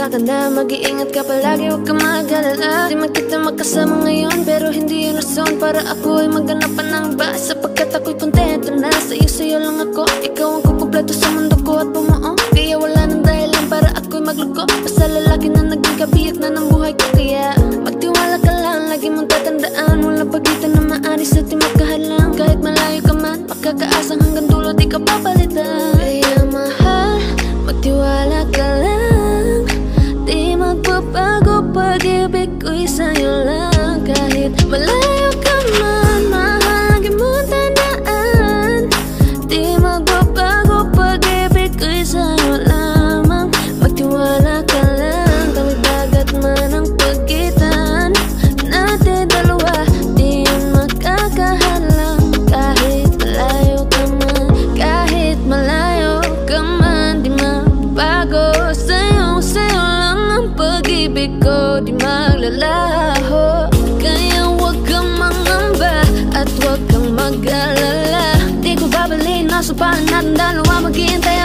Mag-iingat ka palagi, huwag ka mag-alala. Di man kita ngayon Pero hindi yun rason para ako ay maghanap pa ng iba Sapagkat ako'y kontento na Sa'yo, sa'yo lang ako. Ikaw ang kukumpleto sa mundo ko at bumuo. Kaya wala nang dahilan para ako'y magluko. Basta lalaki na naging kabiyak na ng buhay ko Kaya magtiwala ka lang. Lagi mong tatandaan Walang pagitan na maaris at di magkahalang. Kahit malayo ka man Makakaasang hanggang dulo di ka papalitan Kaya mahal Magtiwala ka Pag-ibig ko'y sa'yo lang Kahit malayo ka pag-ibig ko Di maglalaho Kaya huwag kang mangamba At huwag kang mag-alala. Di ko babaliin Nasupahan natin dalawa Maghihintay